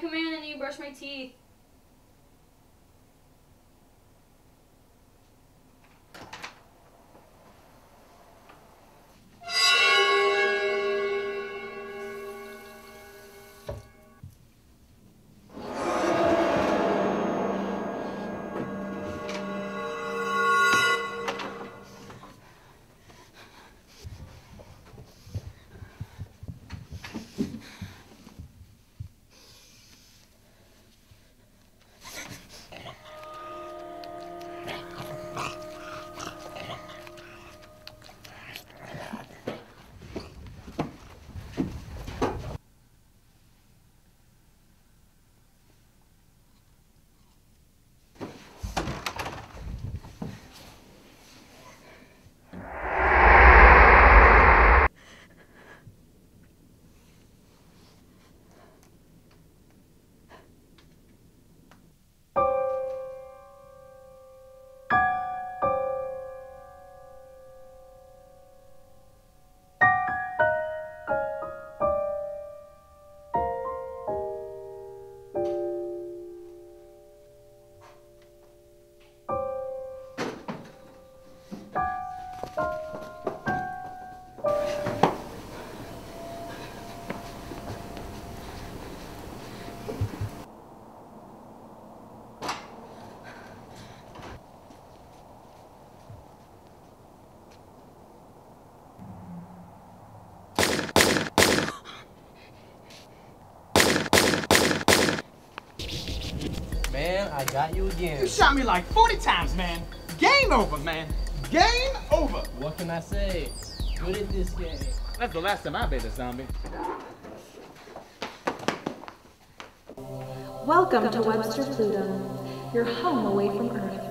Come in and you brush my teeth. I got you again. You shot me like 40 times, man. Game over, man. Game over. What can I say? Good at this game. That's the last time I bet a zombie. Welcome to Webster Pluto, your home away from Earth.